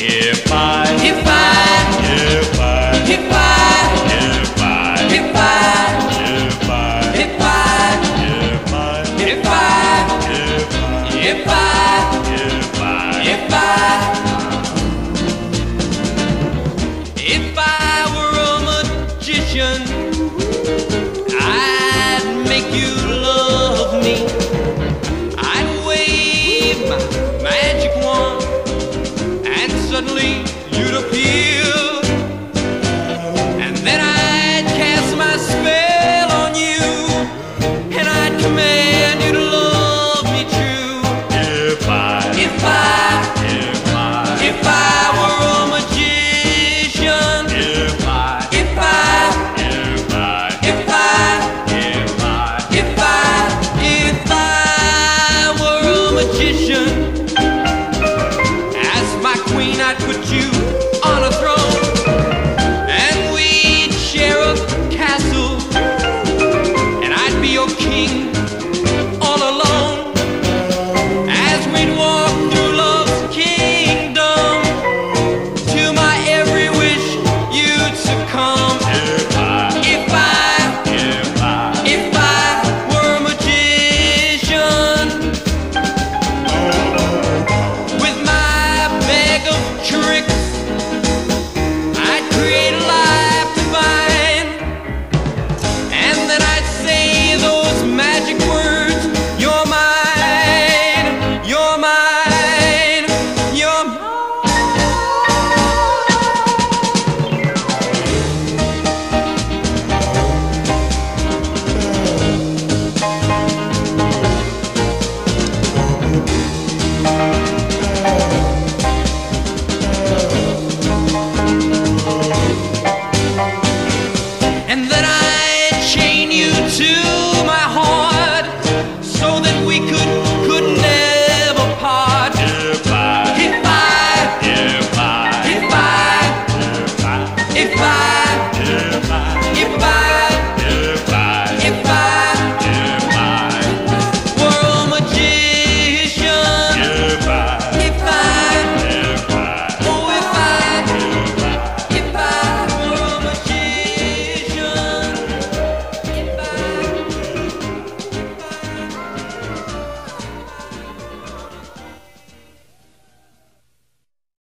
magician. that I